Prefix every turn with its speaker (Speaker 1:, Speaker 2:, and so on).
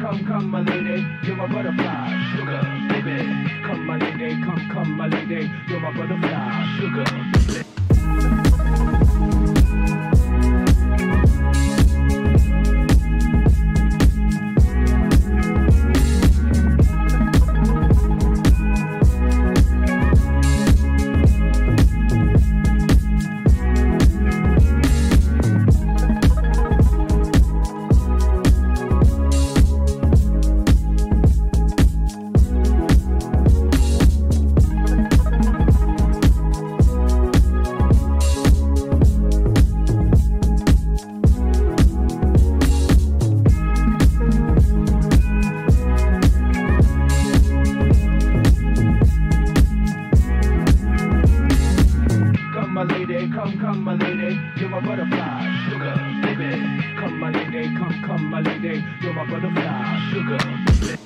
Speaker 1: come, come, my lady, you're my butterfly, sugar, baby. Come, my lady, come, come, my lady, you're my butterfly, sugar, baby. My lady, come, come, my lady, you're my butterfly, sugar, baby. Come, my lady, come, come, my lady, you're my butterfly, sugar, baby.